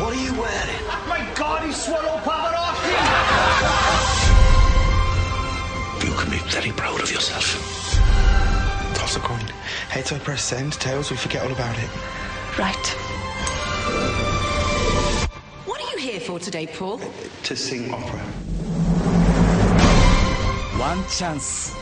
What are you wearing? My God, he swallowed Pavarotti! You can be very proud of yourself. Toss a coin. Heads I press send, tails we forget all about it. Right. Here for today, Paul? To sing opera. One chance